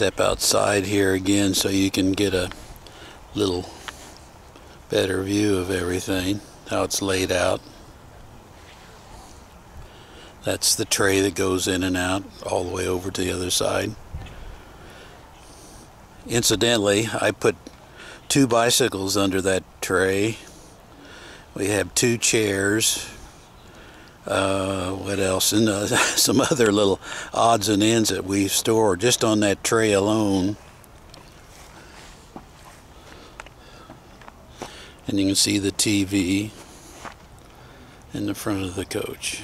Step outside here again so you can get a little better view of everything, how it's laid out. That's the tray that goes in and out all the way over to the other side. Incidentally, I put two bicycles under that tray. We have two chairs. Uh, what else? And uh, some other little odds and ends that we store just on that tray alone. And you can see the TV in the front of the coach.